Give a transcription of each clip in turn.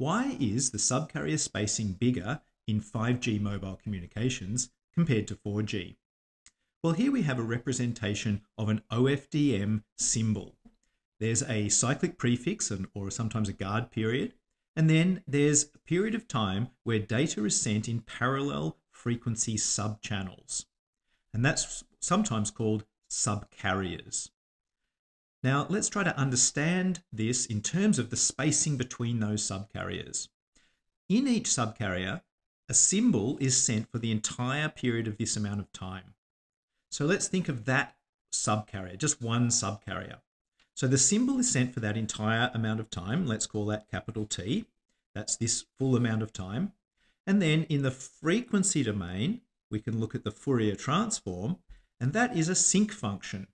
why is the subcarrier spacing bigger in 5G mobile communications compared to 4G? Well, here we have a representation of an OFDM symbol. There's a cyclic prefix or sometimes a guard period, and then there's a period of time where data is sent in parallel frequency subchannels. And that's sometimes called subcarriers. Now, let's try to understand this in terms of the spacing between those subcarriers. In each subcarrier, a symbol is sent for the entire period of this amount of time. So let's think of that subcarrier, just one subcarrier. So the symbol is sent for that entire amount of time. Let's call that capital T. That's this full amount of time. And then in the frequency domain, we can look at the Fourier transform, and that is a sinc function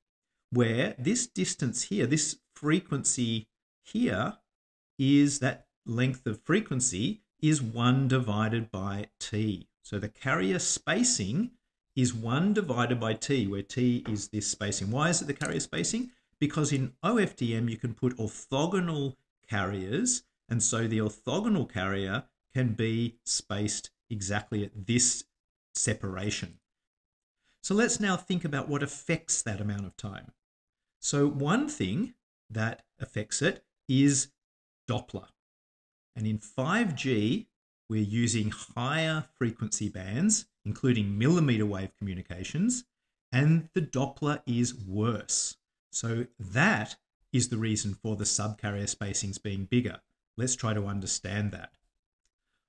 where this distance here, this frequency here, is that length of frequency is 1 divided by t. So the carrier spacing is 1 divided by t, where t is this spacing. Why is it the carrier spacing? Because in OFDM, you can put orthogonal carriers, and so the orthogonal carrier can be spaced exactly at this separation. So let's now think about what affects that amount of time. So one thing that affects it is Doppler. And in 5G, we're using higher frequency bands, including millimeter wave communications, and the Doppler is worse. So that is the reason for the subcarrier spacings being bigger. Let's try to understand that.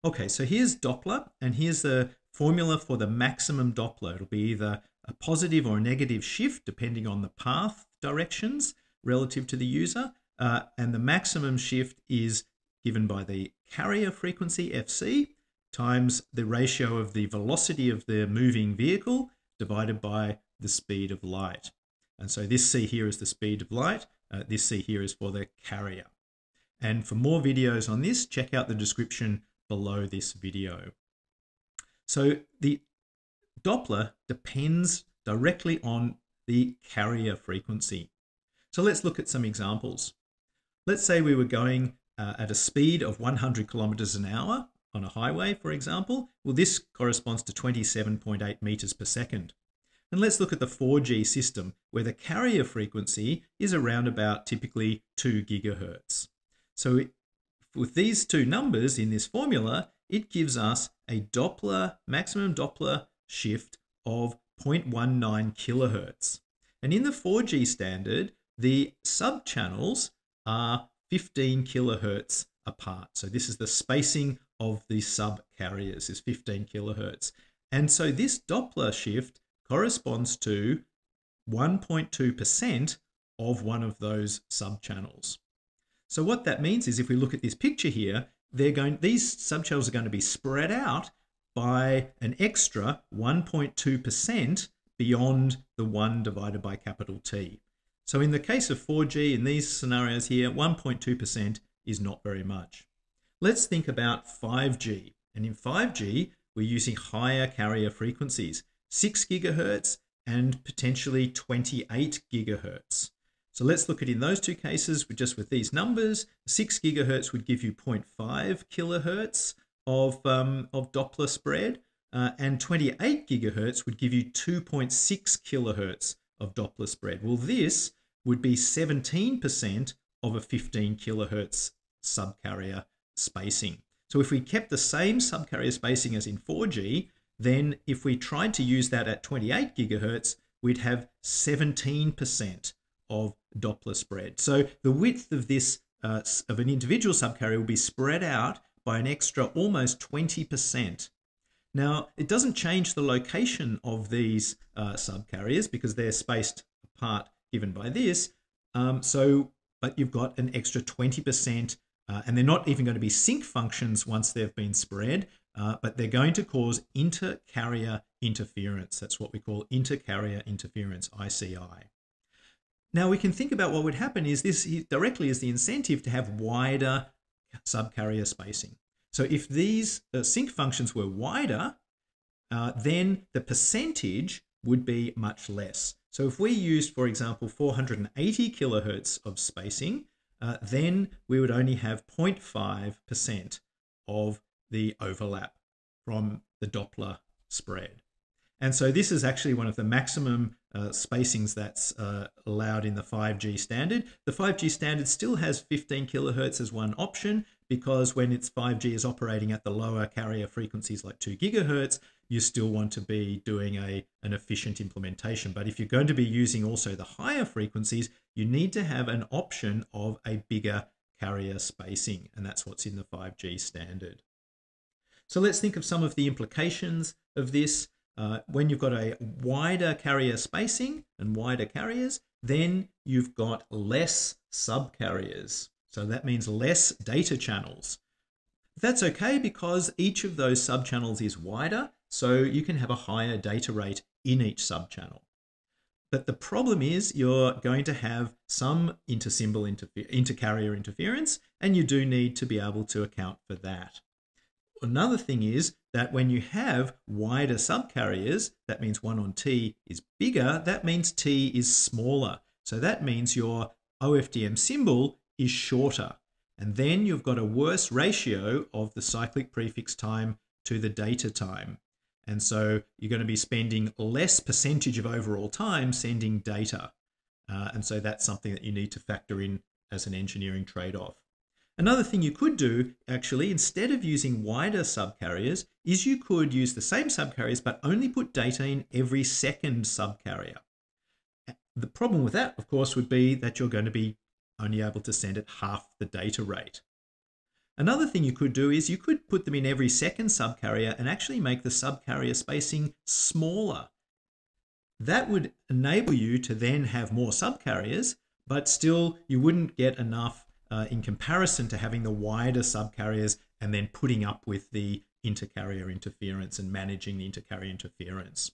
Okay, so here's Doppler, and here's the formula for the maximum Doppler. It'll be either a positive or a negative shift depending on the path directions relative to the user. Uh, and the maximum shift is given by the carrier frequency FC times the ratio of the velocity of the moving vehicle divided by the speed of light. And so this C here is the speed of light. Uh, this C here is for the carrier. And for more videos on this, check out the description below this video. So the Doppler depends directly on the carrier frequency. So let's look at some examples. Let's say we were going uh, at a speed of 100 kilometers an hour on a highway, for example. Well, this corresponds to 27.8 meters per second. And let's look at the 4G system, where the carrier frequency is around about typically 2 gigahertz. So with these two numbers in this formula, it gives us a Doppler, maximum Doppler shift of 0.19 kilohertz. And in the 4G standard, the subchannels are 15 kilohertz apart. So this is the spacing of the sub carriers is 15 kilohertz. And so this Doppler shift corresponds to 1.2% of one of those subchannels. So what that means is if we look at this picture here, they're going these subchannels are going to be spread out by an extra 1.2% beyond the 1 divided by capital T. So in the case of 4G, in these scenarios here, 1.2% is not very much. Let's think about 5G. And in 5G, we're using higher carrier frequencies, 6 gigahertz and potentially 28 gigahertz. So let's look at in those two cases, just with these numbers, 6 gigahertz would give you 0.5 kilohertz of, um, of Doppler spread, uh, and 28 gigahertz would give you 2.6 kilohertz of Doppler spread. Well, this would be 17% of a 15 kilohertz subcarrier spacing. So if we kept the same subcarrier spacing as in 4G, then if we tried to use that at 28 gigahertz, we'd have 17% of Doppler spread. So the width of this uh, of an individual subcarrier will be spread out by an extra almost 20%. Now, it doesn't change the location of these uh, subcarriers because they're spaced apart given by this. Um, so, but you've got an extra 20%, uh, and they're not even going to be sinc functions once they've been spread, uh, but they're going to cause intercarrier interference. That's what we call intercarrier interference, ICI. Now we can think about what would happen is this directly is the incentive to have wider subcarrier spacing. So if these uh, sinc functions were wider, uh, then the percentage would be much less. So if we used, for example, 480 kilohertz of spacing, uh, then we would only have 0.5% of the overlap from the Doppler spread. And so this is actually one of the maximum uh, spacings that's uh, allowed in the 5G standard. The 5G standard still has 15 kilohertz as one option because when it's 5G is operating at the lower carrier frequencies like 2 gigahertz, you still want to be doing a, an efficient implementation. But if you're going to be using also the higher frequencies, you need to have an option of a bigger carrier spacing, and that's what's in the 5G standard. So let's think of some of the implications of this. Uh, when you've got a wider carrier spacing and wider carriers, then you've got less subcarriers. So that means less data channels. That's okay because each of those subchannels is wider, so you can have a higher data rate in each subchannel. But the problem is you're going to have some inter-symbol interfer inter-carrier interference, and you do need to be able to account for that. Another thing is that when you have wider subcarriers, that means 1 on T is bigger, that means T is smaller. So that means your OFDM symbol is shorter. And then you've got a worse ratio of the cyclic prefix time to the data time. And so you're going to be spending less percentage of overall time sending data. Uh, and so that's something that you need to factor in as an engineering trade-off. Another thing you could do, actually, instead of using wider subcarriers, is you could use the same subcarriers but only put data in every second subcarrier. The problem with that, of course, would be that you're going to be only able to send at half the data rate. Another thing you could do is you could put them in every second subcarrier and actually make the subcarrier spacing smaller. That would enable you to then have more subcarriers, but still you wouldn't get enough uh, in comparison to having the wider subcarriers and then putting up with the intercarrier interference and managing the intercarrier interference.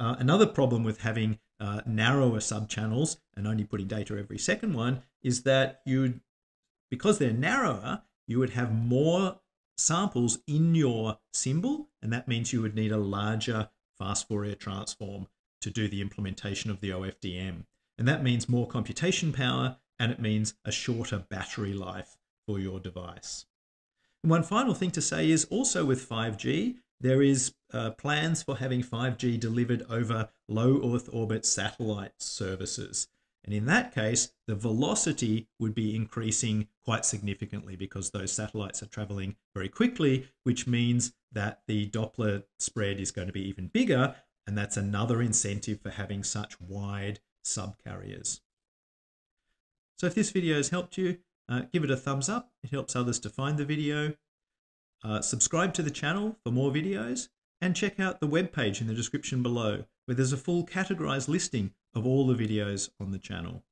Uh, another problem with having uh, narrower subchannels and only putting data every second one is that you, because they're narrower, you would have more samples in your symbol, and that means you would need a larger fast Fourier transform to do the implementation of the OFDM. And that means more computation power and it means a shorter battery life for your device. And one final thing to say is also with 5G, there is uh, plans for having 5G delivered over low Earth orbit satellite services. And in that case, the velocity would be increasing quite significantly because those satellites are traveling very quickly, which means that the Doppler spread is going to be even bigger. And that's another incentive for having such wide subcarriers. So if this video has helped you, uh, give it a thumbs up. It helps others to find the video. Uh, subscribe to the channel for more videos and check out the webpage in the description below where there's a full categorized listing of all the videos on the channel.